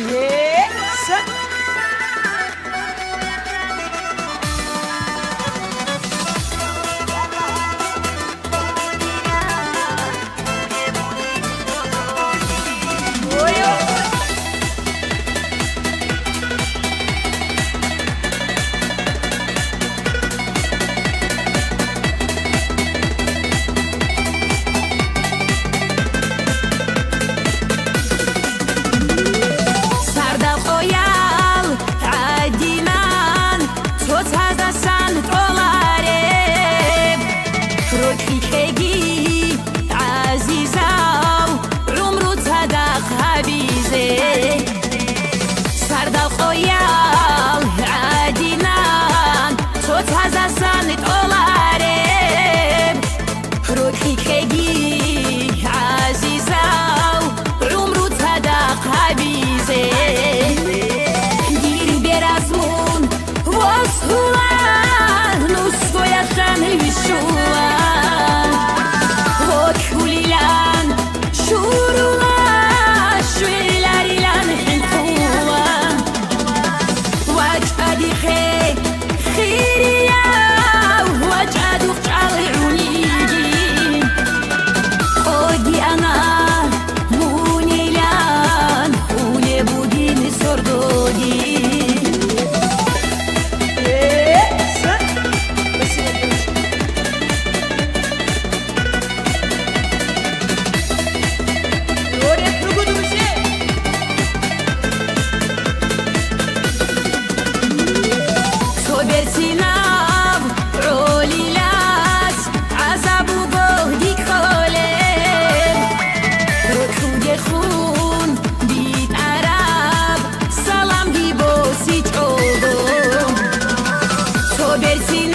Yeah. poder se